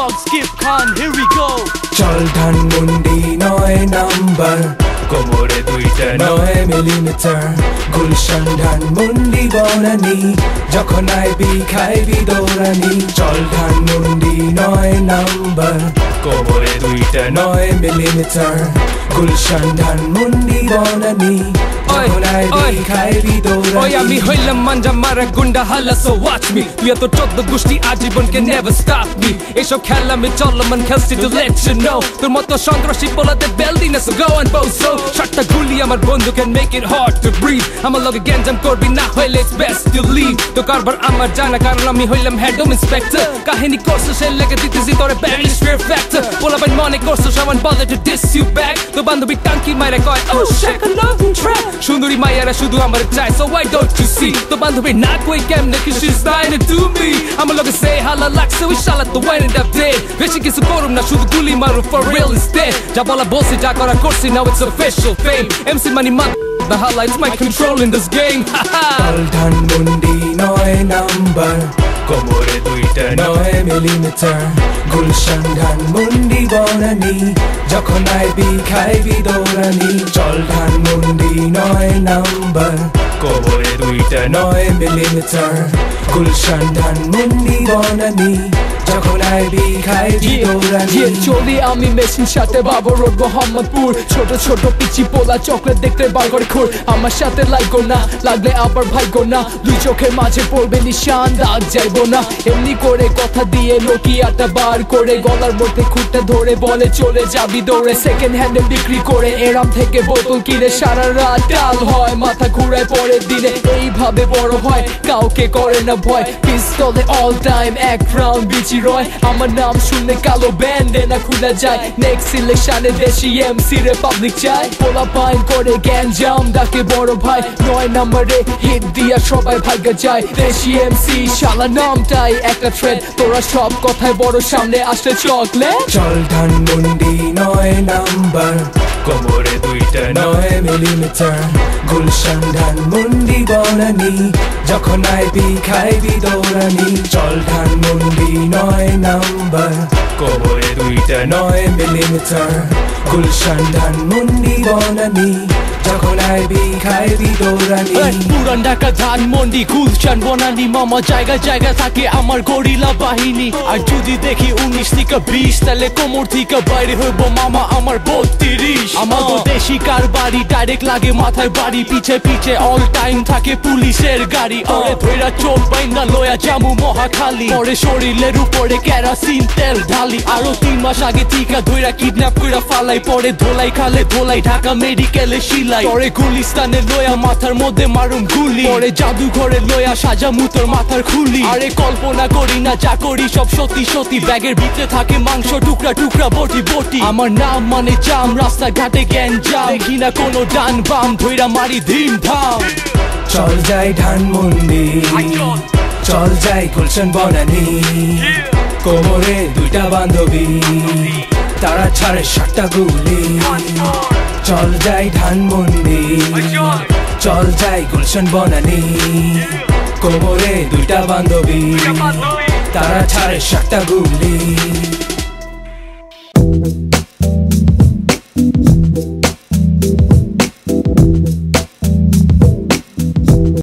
Shakib Khan, here we go. চল ধানমন্ডি নয় number কোমরে দুইটা নয় মিলিমিটার গুলশান ধানমন্ডি বনানি যখন আইবি খাইবি দৌড়ানি। চল ধানমন্ডি নয় নাম্বার কোমরে দুইটা নয় মিলিমিটার গুলশান ধানমন্ডি বনানি ওই আমি হইলাম মাঞ্জা মারা গুন্ডা হালা সো ওয়াচ মি তুই এত চোদ্দ গোষ্ঠী আজীবন কে নেভার স্টপ মি এইসব খেলা আমি চলমান খেলছি টু লেট ইউ নো তোর মতো সন্ত্রাসী পোলাতে বেলদি না সো গো অ্যান্ড বো সো সাতটা গুলি আমার বন্ধু can make it hard to breathe আমার লগে গ্যাঞ্জাম করবি না হইলে ইটস বেস্ট টু লিভ তো কারবার আমার জানা কারণ আমি হইলাম হেড অফ ইন্সপেক্টর কাহিনী করছ সে লেগে দিতেছি তোরে ব্যারিস ফেয়ার ফ্যাক্টর পোলা মনে করছ সমান বলে টু ডিস ইউ ব্যাক তো বান্ধবী টাঙ্কি মাইরে কয় ও লাভ ট্র্যাক সুন্দরী মাইয়ারা শুধু আমার চাই so why don't you see তো বান্ধবী না কই কেমনে কি she's trying to me আমার লগে say হালা লাগছে ওই শালা তো end up dead বেশি কিছু করুম না শুধু গুলি মারু for real instead যা বলা বলছি যা করা করছি now it's official fame MC money man the it's my control in this game. Dhanmondi নয় নাম্বার কোমরে দুইটা নয় মিলিমিটার গুলশান ধানমন্ডি বনানি যখন আইবি খাইবি দৌড়ানি চল ধানমন্ডি নয় নাম্বার কোমরে দুইটা নয় মিলিমিটার গুলশান ধানমন্ডি বনানি যখন আইবি খাইবি দৌড়ানি চলি আমি মেশিন সাথে বাবর রোড মোহাম্মদপুর ছোট ছোট পিচি পোলা চকলেট দেখতে বারবার খুর আমার সাথে লাগো না লাগলে আবার ভাইগো না দুই চোখের মাঝে পড়বে নিশান দাগ যাইবো না এমনি করে কথা দিয়ে নোকিয়াটা বার করে গলার মধ্যে খুঁটটা ধরে বলে চলে যাবি দৌড়ে সেকেন্ড হ্যান্ডে বিক্রি করে এরাম থেকে বোতল কিনে সারা রাত হয় মাথা ঘুরায় পরের দিনে। এইভাবে বড় হয়, কাউকে করে না ভয়। পিস্তলে অল টাইম এক রাউন্ড বিচি রয়। আমার নাম শুনলে কালো ব্যান্ডে না খুলে যায়। নেক্সট সিলেকশনে দেশি এমসি রিপাবলিক চাই। পোলা পাইন করে গ্যাঞ্জাম, ডাকে বড় ভাই। নয় নম্বরে হিট দিয়া সবাই ভাগ্য যায়। দেশি এমসি শালা নামটাই একটা ট্রেন্ড তোরা সব কথায় বড় সামনে আসলে চকলেট চল ধানমন্ডি নয় নাম্বার কোমরে দুইটা নয় মিলিমিটার গুলশান ধানমন্ডি বনানি যখন আইবি খাইবি দৌড়ানি চল ধানমন্ডি নয় নাম্বার কোমরে দুইটা নয় মিলিমিটার গুলশান ধানমন্ডি বনানি পুরান ঢাকা ধানমন্ডি গুলশান বনানি, মামা জায়গা জায়গা থাকে আমার গরিলা বাহিনী। আর যদি দেখি উনিশ থেকে বিশ, তাহলে কোমর থেকে বাইরে হইব মামা আমার বত্রিশ। আমার দেশি কার বাড়ি ডাইরেক্ট লাগে মাথায় বাড়ি, পিছে পিছে অল টাইম থাকে পুলিশের গাড়ি। ওরে ধৈরা চোখ বাইন্দা লয়া জামু মহাখালী। পরে শরীরের উপরে কেরাসিন তেল ঢালি। আরও তিন মাস আগে টিকা ধৈরা কিডন্যাপ কইরা ফালাই পরে ধোলাই খালে ধোলাই ঢাকা মেডিকেলে শিলাই পরে গুলিস্তানে লয়া মাথার মধ্যে মারুম গুলি। পরে জাদুঘরে লয়া সাজা মুতর মাথার খুলি। আরে কল্পনা করি না যা করি সব সত্যি সত্যি। ব্যাগের ভিতরে থাকে মাংস টুকরা টুকরা বটি বটি। আমার নাম মানে জাম রাস্তাঘাটে জ্ঞান জাম দেখি না কোনো ডান বাম ধৈরা মারি ধিম ধাম। চল যাই ধানমন্ডি চল যাই গুলশান বনানি। কোমরে দুইটা বান্ধবী। তারা ছাড়ে সাতটা গুলি। চল যাই ধানমন্ডি। চল যাই গুলশান বনানি। কোমরে দুইটা বান্ধবী। তারা ছাড়ে সাতটা গুলি।